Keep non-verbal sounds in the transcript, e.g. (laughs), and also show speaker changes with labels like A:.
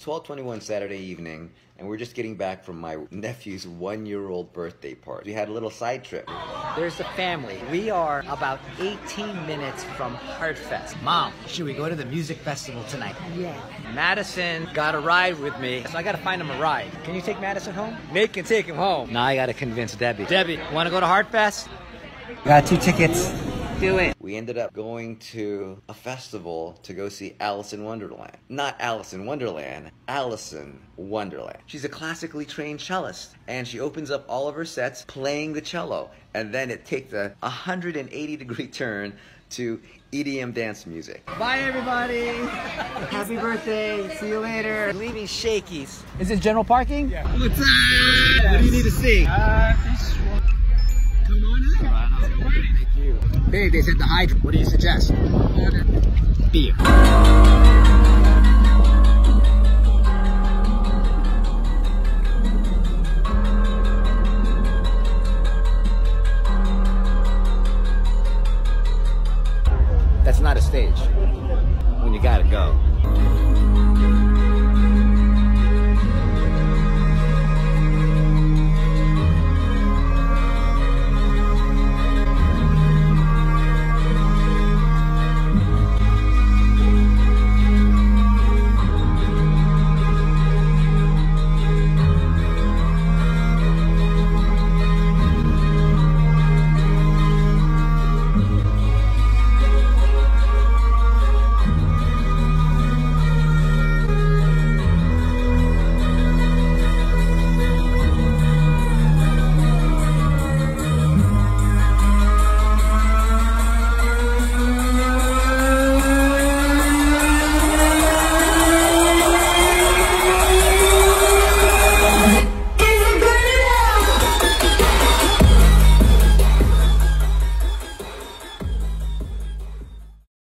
A: 1221 Saturday evening, and we're just getting back from my (laughs) nephew's one year old birthday party. We had a little side trip.
B: There's the family. We are about 18 minutes from Hardfest. Mom, should we go to the music festival tonight?
C: Yeah.
B: Madison got a ride with me, so I gotta find him a ride. Can you take Madison home? Nate can take him home. Now I gotta convince Debbie. Debbie, wanna go to Hardfest? Got two tickets. Do it.
A: We ended up going to a festival to go see Alice in Wonderland. Not Alice in Wonderland, Alison Wonderland. She's a classically trained cellist, and she opens up all of her sets playing the cello, and then it takes a 180 degree (laughs) turn to EDM dance music.
B: Bye, everybody. (laughs) Happy birthday. See you later. Leaving Shakey's. Is this general parking? Yeah. What's up? What do you need to see? Uh, Dave, they said the hydro. What do you suggest? Water. Beer. That's not a stage when you gotta go.